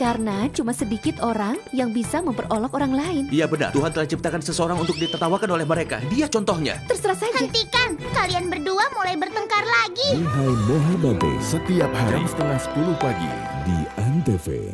Karena cuma sedikit orang yang bisa memperolok orang lain. Iya benar, Tuhan telah ciptakan seseorang untuk ditertawakan oleh mereka. Dia contohnya. Terserah saja. Hentikan, kalian berdua mulai bertengkar lagi. Nihai Mohabate setiap hari jam setengah 10 pagi di Antv.